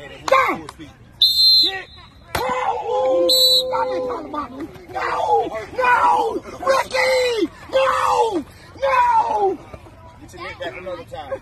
Go! No! Stop it, No! No! Ricky! No! No! Get your neck back another time.